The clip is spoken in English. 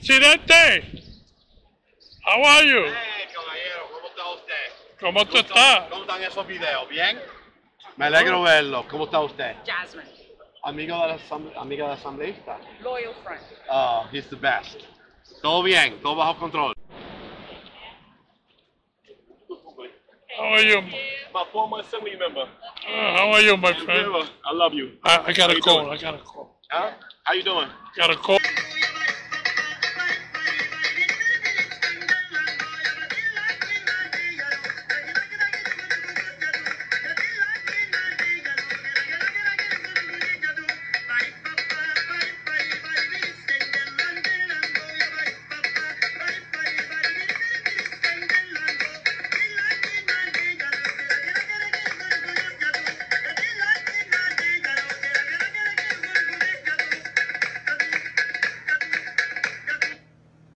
Presidente, how are you? Hey, caballero, ¿cómo está usted? ¿Cómo tú estás? ¿Cómo están esos videos? ¿Bien? Me alegro verlo. ¿Cómo está usted? Jasmine, Amigo de la, amiga de la asambleísta. loyal friend. Oh, he's the best. Todo bien, todo bajo control. How are you? My former assembly member. Uh, how are you, my friend? I love you. I, I got How a call. doing? I got a call. Huh? How you doing? Got a call.